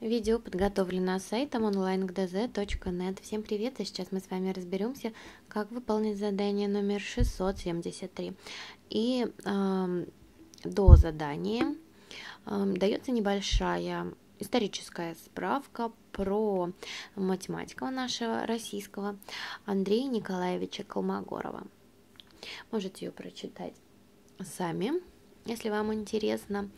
Видео подготовлено сайтом onlinegdz.net. Всем привет, и сейчас мы с вами разберемся, как выполнить задание номер 673. И э, до задания э, дается небольшая историческая справка про математика нашего российского Андрея Николаевича Колмогорова. Можете ее прочитать сами, если вам интересно.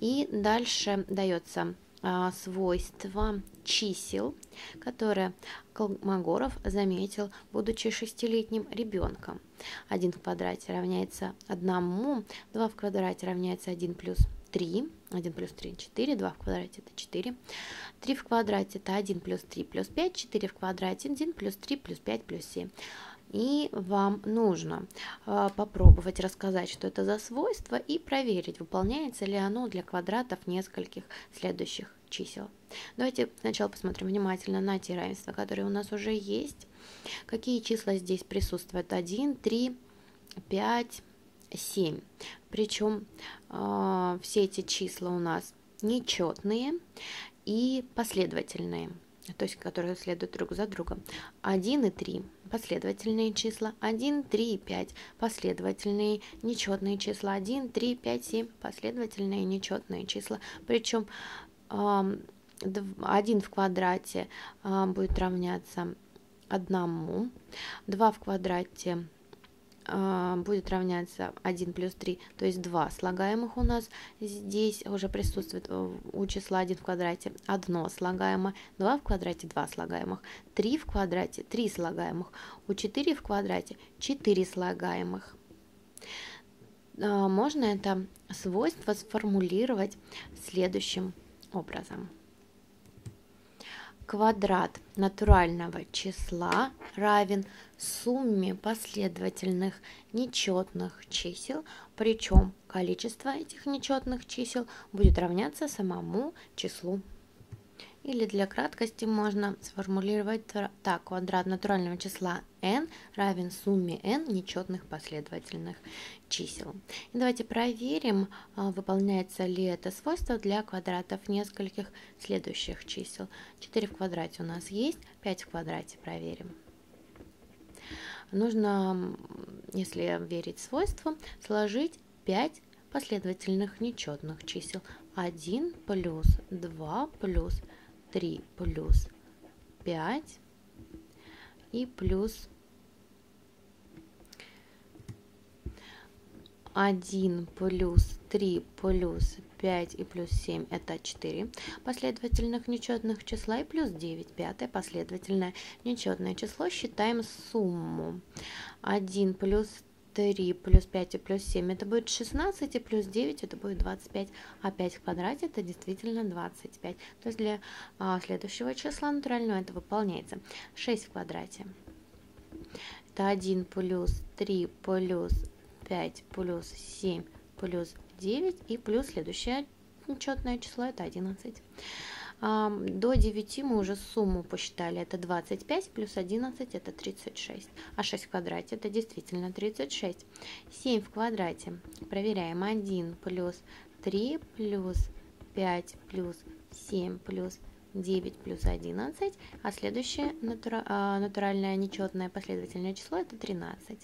И дальше дается а, свойства чисел, которые Колмогоров заметил, будучи шестилетним ребенком. 1 в квадрате равняется 1, 2 в квадрате равняется 1 плюс 3, 1 плюс 3, 4, 2 в квадрате это 4, 3 в квадрате это 1 плюс 3 плюс 5, 4 в квадрате 1 плюс 3 плюс 5 плюс 7 и вам нужно э, попробовать рассказать, что это за свойство и проверить, выполняется ли оно для квадратов нескольких следующих чисел. Давайте сначала посмотрим внимательно на те равенства, которые у нас уже есть. Какие числа здесь присутствуют? 1, 3, 5, 7. Причем э, все эти числа у нас нечетные и последовательные то есть которые следуют друг за другом. 1 и 3 последовательные числа, 1, 3 и 5 последовательные нечетные числа, 1, 3, 5, 7 последовательные нечетные числа. Причем 1 в квадрате будет равняться 1, 2 в квадрате будет равняться 1 плюс 3, то есть 2 слагаемых у нас здесь уже присутствует э, у числа 1 в квадрате 1 слагаемое, 2 в квадрате 2 слагаемых, 3 в квадрате 3 слагаемых, у 4 в квадрате 4 слагаемых. А, можно это свойство сформулировать следующим образом. Квадрат натурального числа равен сумме последовательных нечетных чисел, причем количество этих нечетных чисел будет равняться самому числу или для краткости можно сформулировать так. Квадрат натурального числа n равен сумме n нечетных последовательных чисел. И давайте проверим, а, выполняется ли это свойство для квадратов нескольких следующих чисел. 4 в квадрате у нас есть, 5 в квадрате проверим. Нужно, если верить свойствам, сложить 5 последовательных нечетных чисел. 1 плюс 2 плюс 3 плюс 5 и плюс 1 плюс 3 плюс 5 и плюс 7 это 4 последовательных нечетных числа и плюс 9 пятое. Последовательное нечетное число. Считаем сумму. 1 плюс 3 плюс 5 и плюс 7 это будет 16, и плюс 9 это будет 25, а 5 в квадрате это действительно 25. То есть для а, следующего числа натурального это выполняется. 6 в квадрате. Это 1 плюс 3 плюс 5 плюс 7 плюс 9 и плюс следующее четное число это 11. До 9 мы уже сумму посчитали, это 25 плюс 11 это 36, а 6 в квадрате это действительно 36. 7 в квадрате, проверяем, 1 плюс 3 плюс 5 плюс 7 плюс 9 плюс 11, а следующее а, натуральное нечетное последовательное число это 13.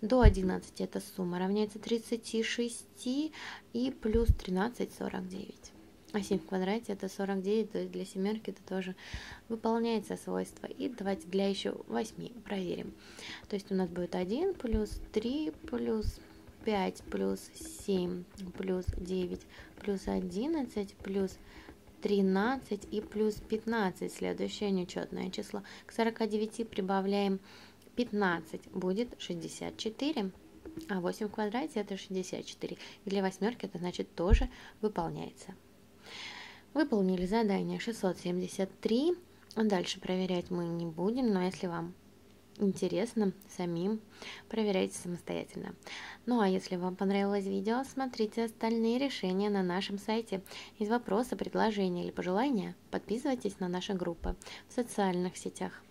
До 11 эта сумма равняется 36 и плюс 13, 49. А 7 в квадрате это 49, то есть для семерки это тоже выполняется свойство. И давайте для еще 8 проверим. То есть у нас будет 1 плюс 3 плюс 5 плюс 7 плюс 9 плюс 11 плюс 13 и плюс 15, следующее нечетное число. К 49 прибавляем 15, будет 64. А 8 в квадрате это 64. И для восьмерки это значит тоже выполняется. Выполнили задание 673. Дальше проверять мы не будем, но если вам интересно самим, проверяйте самостоятельно. Ну а если вам понравилось видео, смотрите остальные решения на нашем сайте. Есть вопросы, предложения или пожелания, подписывайтесь на наши группы в социальных сетях.